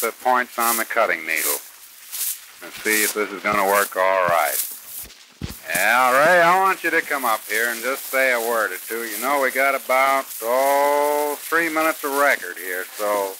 the points on the cutting needle and see if this is going to work all right. Yeah, Ray, I want you to come up here and just say a word or two. You know, we got about, oh, three minutes of record here, so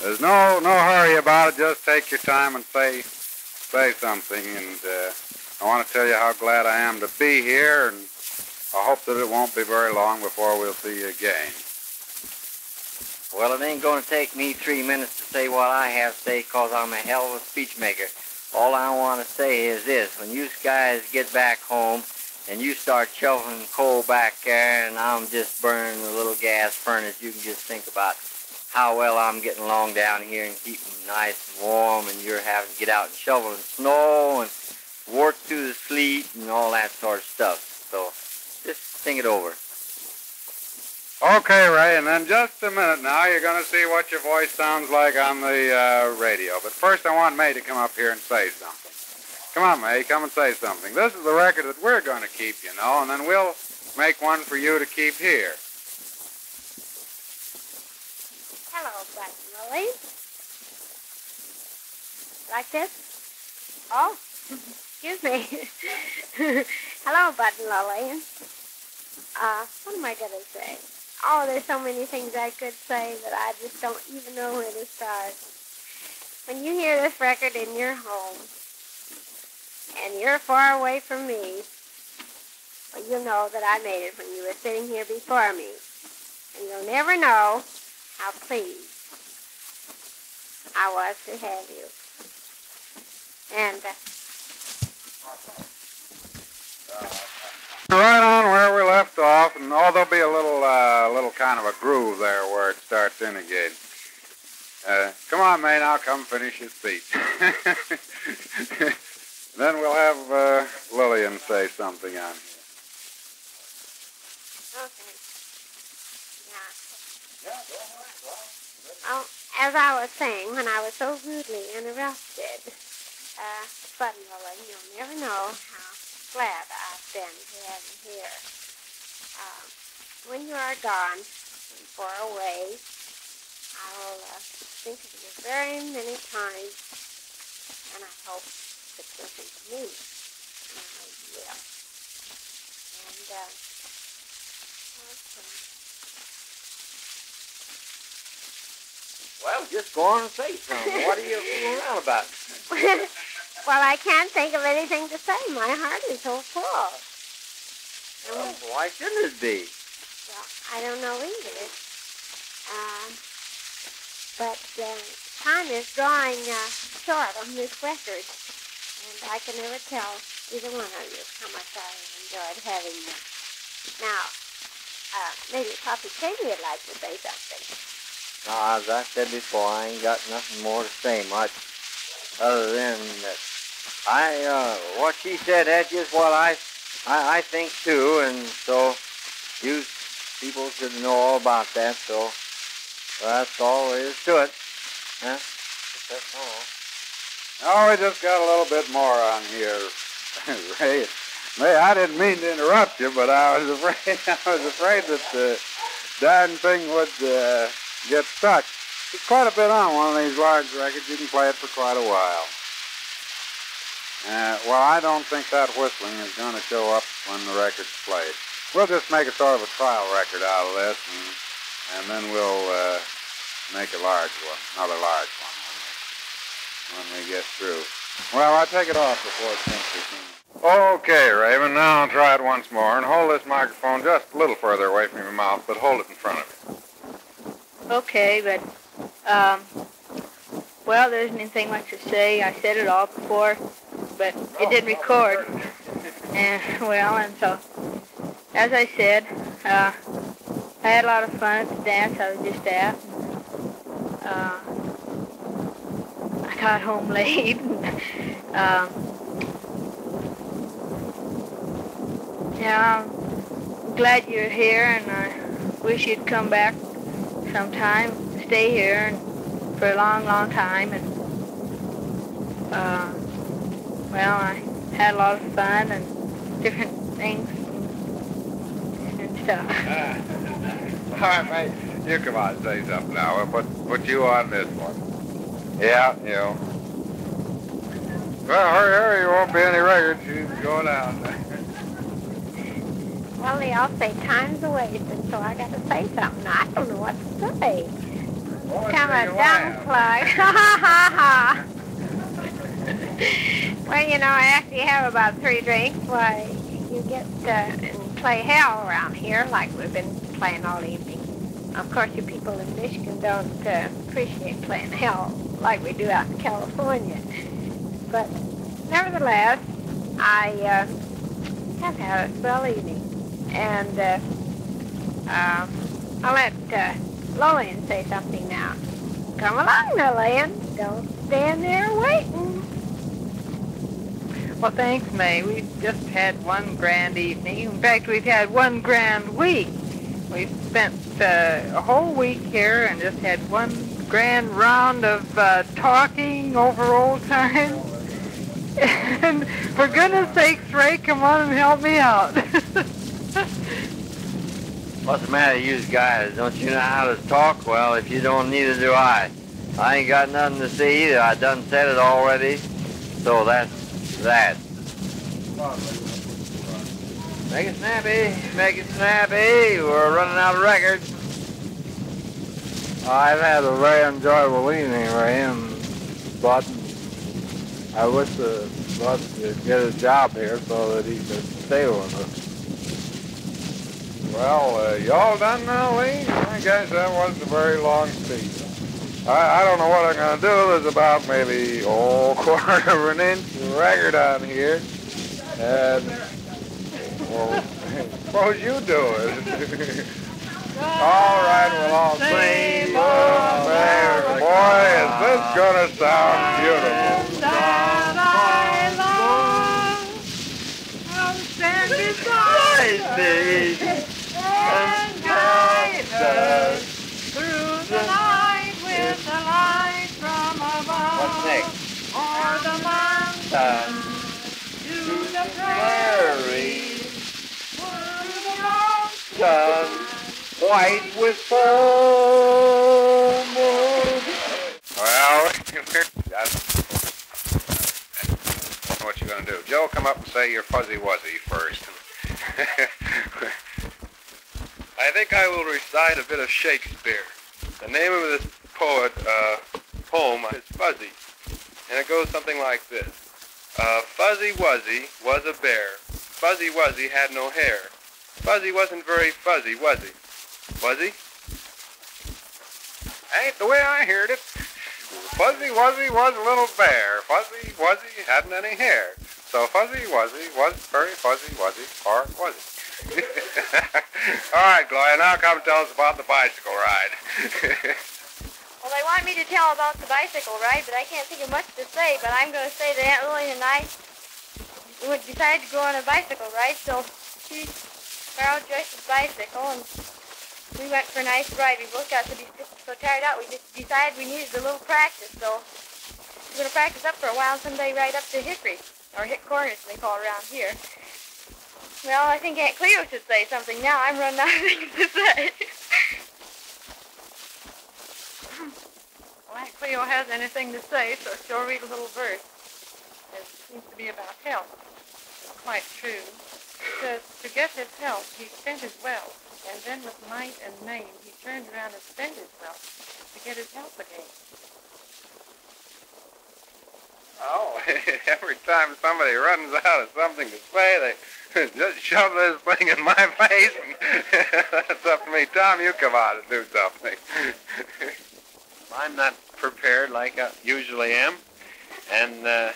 there's no no hurry about it. Just take your time and say say something. And uh, I want to tell you how glad I am to be here, and I hope that it won't be very long before we'll see you again. Well, it ain't going to take me three minutes to say what I have to say because I'm a hell of a speech maker. All I want to say is this. When you guys get back home and you start shoveling coal back there and I'm just burning a little gas furnace, you can just think about how well I'm getting along down here and keeping nice and warm and you're having to get out and shovel in snow and work through the sleet and all that sort of stuff. So just think it over. Okay, Ray, and then just a minute now, you're going to see what your voice sounds like on the uh, radio. But first, I want May to come up here and say something. Come on, May, come and say something. This is the record that we're going to keep, you know, and then we'll make one for you to keep here. Hello, Button Lily. Like this? Oh, excuse me. Hello, Button Lily. Uh, what am I going to say? Oh, there's so many things I could say that I just don't even know where to start. When you hear this record in your home, and you're far away from me, well, you'll know that I made it when you were sitting here before me. And you'll never know how pleased I was to have you. And uh, Right on where we left off, and oh, there'll be a little, uh, little kind of a groove there where it starts in again. Uh, come on, May, now come finish your speech. then we'll have uh, Lillian say something on here. Okay. Yeah. Oh, as I was saying when I was so rudely interrupted, uh, Buttonwillow, you'll never know how glad I've been you here. Uh, when you are gone and far away, I will uh, think of you very many times, and I hope that you'll think of me. And I will. And, uh, okay. Well, just go on and say something. What are you fooling around about? well, I can't think of anything to say. My heart is so full. Well, why shouldn't it be? Well, I don't know either. Uh, but uh, time is drawing uh, short on this record, and I can never tell either one of you how much I enjoyed having you. Now, uh, maybe Poppy Katie would like to say something. Now, as I said before, I ain't got nothing more to say much other than that I, uh, what she said, that's just what I, I, I think too, and so you people should know all about that, so that's all there is to it. Huh? That's all. Oh, we just got a little bit more on here, Ray. May, I didn't mean to interrupt you, but I was afraid I was afraid that the darn thing would uh, get stuck. It's quite a bit on one of these large records. You can play it for quite a while. Uh, well, I don't think that whistling is going to show up when the record's played. We'll just make a sort of a trial record out of this, and, and then we'll uh, make a large one, another large one when we, when we get through. Well, I'll take it off before it's finished. Okay, Raven, now I'll try it once more, and hold this microphone just a little further away from your mouth, but hold it in front of you. Okay, but, um, well, there isn't anything much to say. I said it all before, but it didn't record. And, well, and so, as I said, uh, I had a lot of fun at the dance I was just at. Uh, I got home late. um, yeah, I'm glad you're here, and I wish you'd come back sometime, stay here and, for a long, long time. And uh, well, I had a lot of fun and different things and, and stuff. All right, mate. You come on say something now. We'll put, put you on this one. Yeah, yeah. Well, hurry, hurry. There won't be any records. She's going out. Well, they all say time's a wasted, so I got to say something. I don't know what to say. Kind of a dumb plug. Ha ha ha ha. Well, you know, after you have about three drinks, why, you get and play hell around here like we've been playing all evening. Of course, you people in Michigan don't uh, appreciate playing hell like we do out in California. But nevertheless, I uh, have had a swell evening. And uh, uh, I'll let uh, Lillian say something now. Come along, Lillian. Don't stand there waiting. Well, thanks, May. We've just had one grand evening. In fact, we've had one grand week. We've spent uh, a whole week here and just had one grand round of uh, talking over old times. and for goodness sakes, Ray, come on and help me out. What's the matter, you guys? Don't you know how to talk? Well, if you don't, neither do I. I ain't got nothing to say either. I done said it already. So that's that. Make it snappy. Make it snappy. We're running out of records. I've had a very enjoyable evening, and but I wish the Bud could get a job here so that he could stay with us. Well, uh, y'all done now, Lee? I guess that wasn't a very long speech. I, I don't know what I'm going to do. There's about maybe, oh, quarter of an inch record on here. And, well, suppose you do it. all right, we'll all sing. Oh, boy, is this going to sound beautiful. That I love, I'll stand beside thee mountain to the prairie. Sun, white with foam. Well, that's what you're gonna do. Joe, come up and say your fuzzy wuzzy first. I think I will recite a bit of Shakespeare. The name of this poet uh, poem is Fuzzy, and it goes something like this: uh, Fuzzy Wuzzy was a bear. Fuzzy Wuzzy had no hair. Fuzzy wasn't very fuzzy, was he? Was he? Ain't the way I heard it. Fuzzy Wuzzy was a little bear. Fuzzy Wuzzy hadn't any hair. So Fuzzy Wuzzy was very fuzzy wuzzy, or was he? All right, Gloria, now come tell us about the bicycle ride. Well, they want me to tell about the bicycle ride, but I can't think of much to say. But I'm going to say that Aunt Lillian and I would decide to go on a bicycle ride, so she borrowed Joyce's bicycle, and we went for a nice ride. We both got to be so tired out, we just decided we needed a little practice. So we're going to practice up for a while, someday ride up to Hickory, or Hick Corners, they call around here. Well, I think Aunt Cleo should say something now. I'm running out of things to say. Well, Aunt Cleo has anything to say, so she'll read a little verse. It seems to be about health. Quite true. It says, to get his health, he spent his wealth, and then with might and main, he turned around and spent his wealth to get his health again. Oh, every time somebody runs out of something to say, they just shove this thing in my face. And that's up to me. Tom, you come out and do something. I'm not prepared like I usually am, and uh,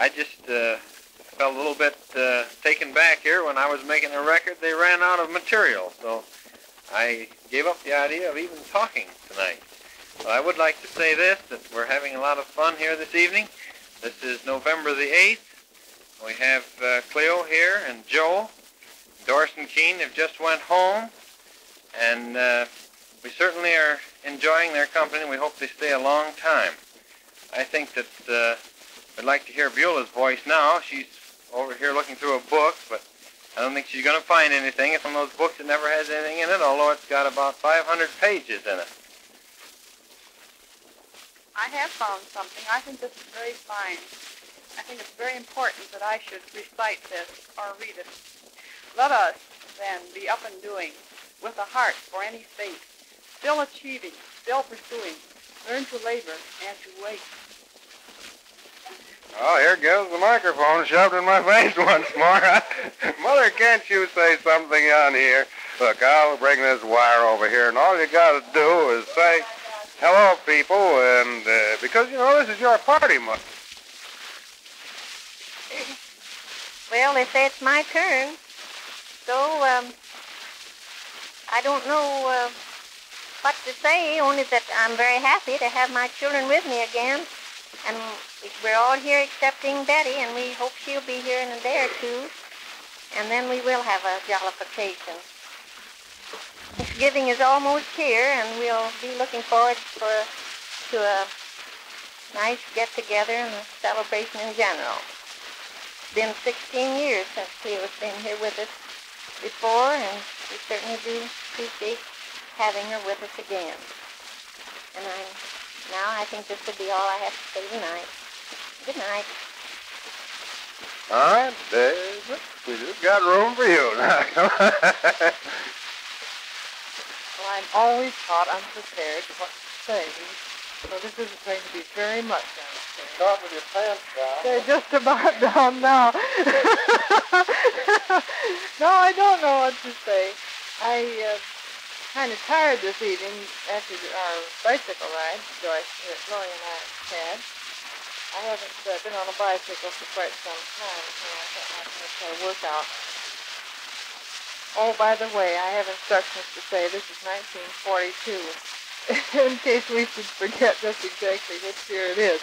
I just uh, felt a little bit uh, taken back here when I was making a record. They ran out of material, so I gave up the idea of even talking tonight. But I would like to say this, that we're having a lot of fun here this evening. This is November the 8th. We have uh, Cleo here and Joe. Doris and Keene have just went home, and uh, we certainly are enjoying their company, and we hope they stay a long time. I think that uh, I'd like to hear Beulah's voice now. She's over here looking through a book, but I don't think she's going to find anything. It's one of those books that never has anything in it, although it's got about 500 pages in it. I have found something. I think this is very fine. I think it's very important that I should recite this or read it. Let us, then, be up and doing, with a heart for any fate, still achieving, still pursuing, learn to labor and to wait. Oh, here goes the microphone shoved in my face once more. Mother, can't you say something on here? Look, I'll bring this wire over here, and all you got to do is say, hello, people, and uh, because, you know, this is your party, Mother. Well, they say it's my turn. So, um, I don't know uh, what to say, only that I'm very happy to have my children with me again. And we're all here excepting Betty, and we hope she'll be here in a day or two. And then we will have a jollification. Thanksgiving is almost here, and we'll be looking forward for to a nice get-together and a celebration in general. It's been 16 years since Cleo's been here with us before, and we certainly do appreciate having her with us again. And I, now I think this would be all I have to say tonight. Good night. All right, Dave. We just got room for you now. Well, I'm always caught unprepared what to say, so this isn't going to be very much, I. Start with your pants down. They're just about down now. no, I don't know what to say. I uh, kind of tired this evening after our bicycle ride, Joyce, Lori and I had. I haven't uh, been on a bicycle for quite some time, so I thought I was going to try to work. Oh, by the way, I have instructions to say this is 1942, in case we should forget just exactly which year it is.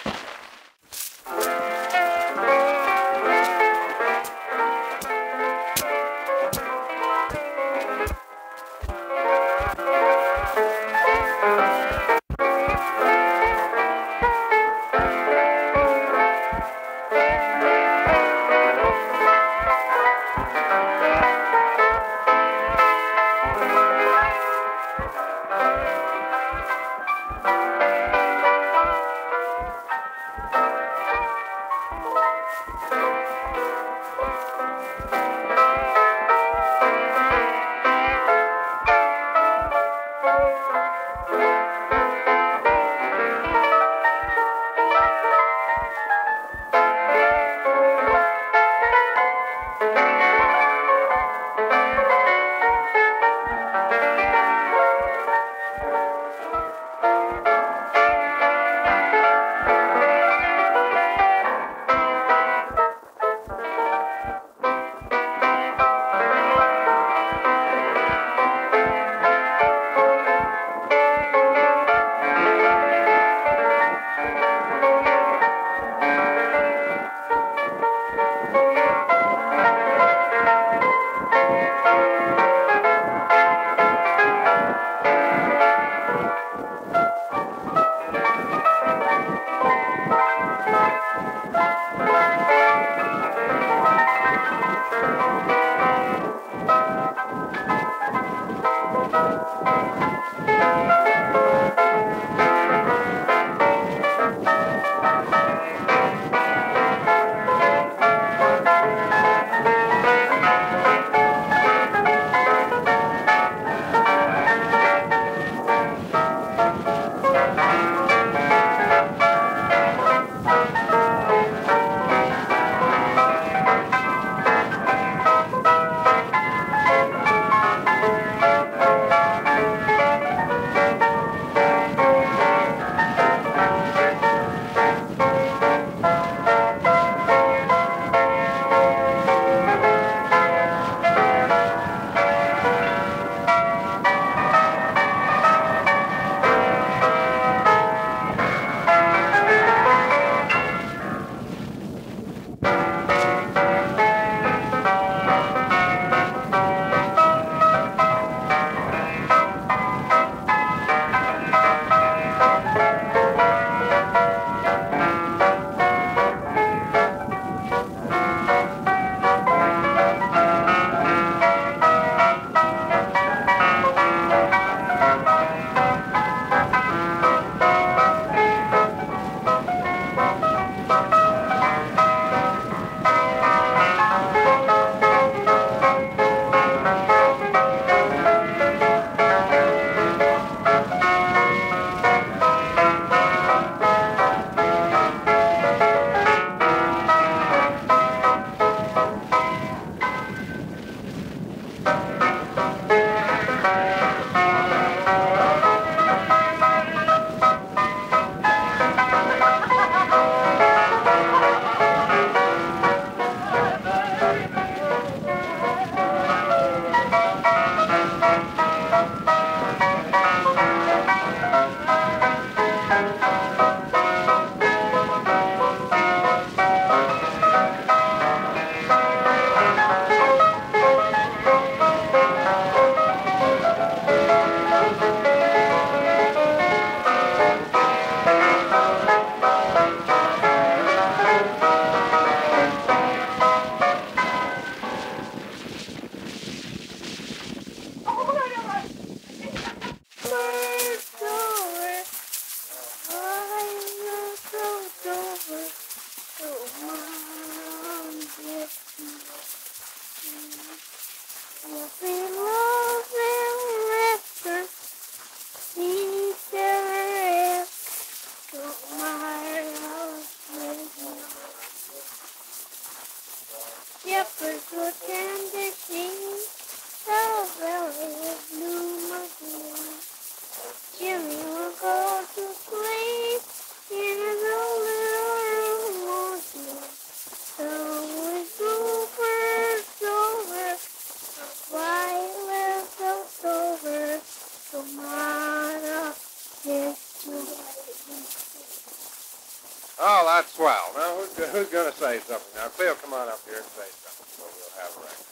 That's swell. Now, who's, who's going to say something? Now, Cleo, come on up here and say something, so we'll have a record.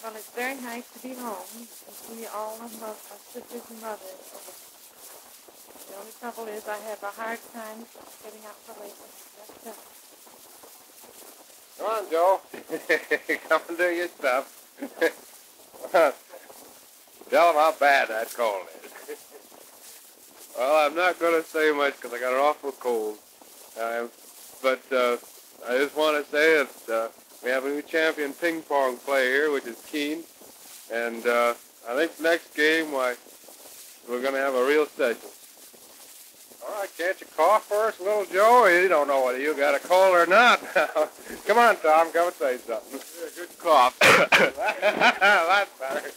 Well, it's very nice to be home and see all of my, my sisters and mothers. The only trouble is I have a hard time getting out to late. That's it. Come on, Joe. come and do your stuff. Tell them how bad that cold is. well, I'm not going to say much because I got an awful cold. Uh, but uh, I just want to say that uh, we have a new champion ping pong player here, which is Keen. And uh, I think next game, why, we're going to have a real session. All right, can't you cough first, little Joe? You don't know whether you got a cold or not. come on, Tom, come and say something. Good cough. That's better.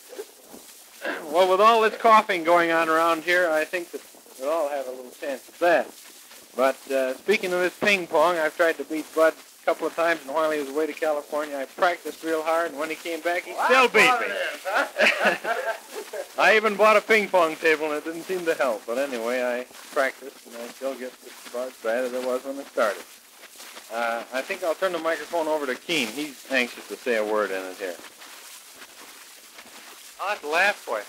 well, with all this coughing going on around here, I think that we'll all have a little chance at that. But uh, speaking of this ping pong, I've tried to beat Bud a couple of times, and while he was away to California, I practiced real hard, and when he came back, he still beat me. I even bought a ping pong table, and it didn't seem to help. But anyway, I practiced, and I still get about as bad as it was when I started. Uh, I think I'll turn the microphone over to Keen. He's anxious to say a word in it here. I'll have to laugh for you.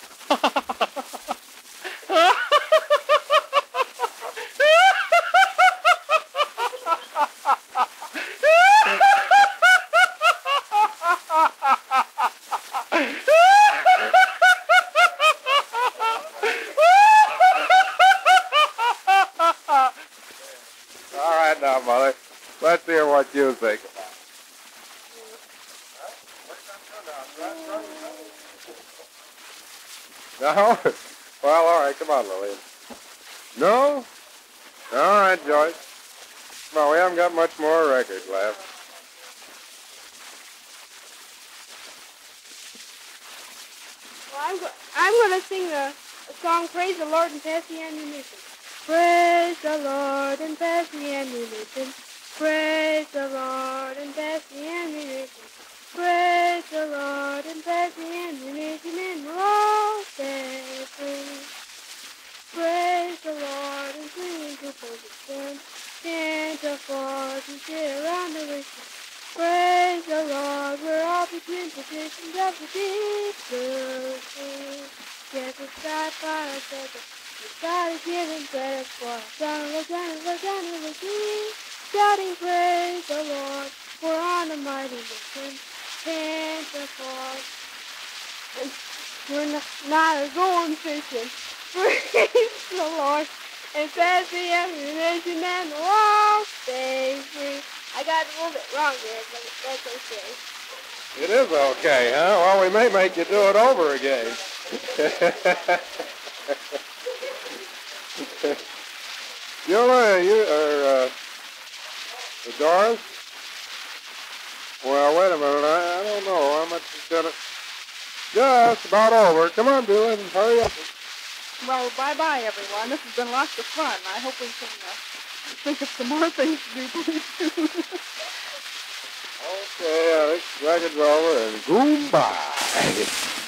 All right now, Mother. Let's you think. No? Well, all right. Come on, Lillian. No? All right, Joyce. Well, we haven't got much more records left. Well, I'm, I'm going to sing a song, Praise the Lord and Pass the Ammunition. Praise the Lord and pass the ammunition. Praise the Lord and pass the ammunition. Praise the Lord not going fishing. Praise the Lord and pass the ammunition and wall stay free. I got it a little bit wrong there, but that's okay. It is okay, huh? Well, we may make you do it over again. Yola, you are uh, Doris? Well, wait a minute. I, I don't know how much is gonna. Just about over. Come on, Dylan, hurry up. Well, bye-bye, everyone. This has been lots of fun. I hope we can uh, think of some more things to do pretty soon. Okay, uh, this record's over and goodbye.